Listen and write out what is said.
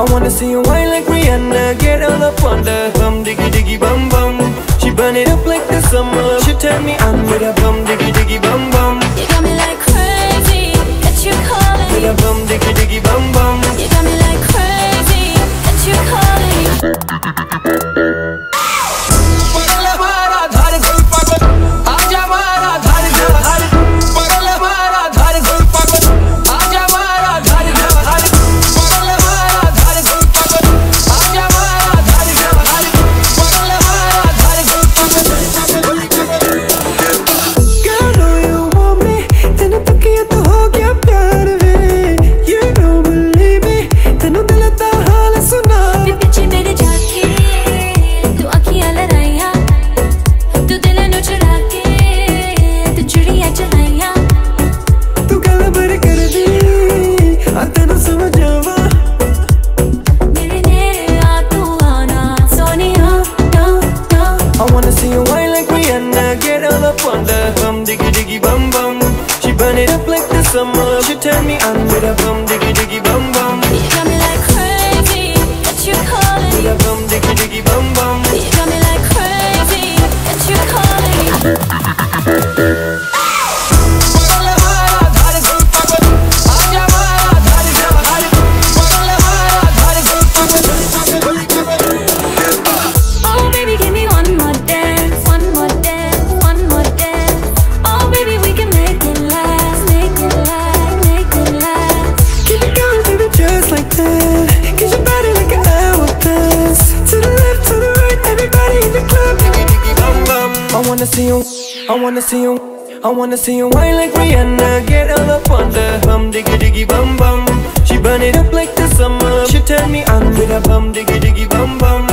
I wanna see you wild like Rihanna. Get all up on the bum, diggy diggy bum bum. She burn it up like the summer. She turn me on with a bom diggy diggy bom bom. You got me like crazy. That you calling? A bum so much, you tell me on with a wanna see you, I wanna see you I wanna see you whine like Rihanna. Get all up on the hum diggy diggy bum bum. She burn it up like the summer. She turn me on with a bom diggy diggy bom bom.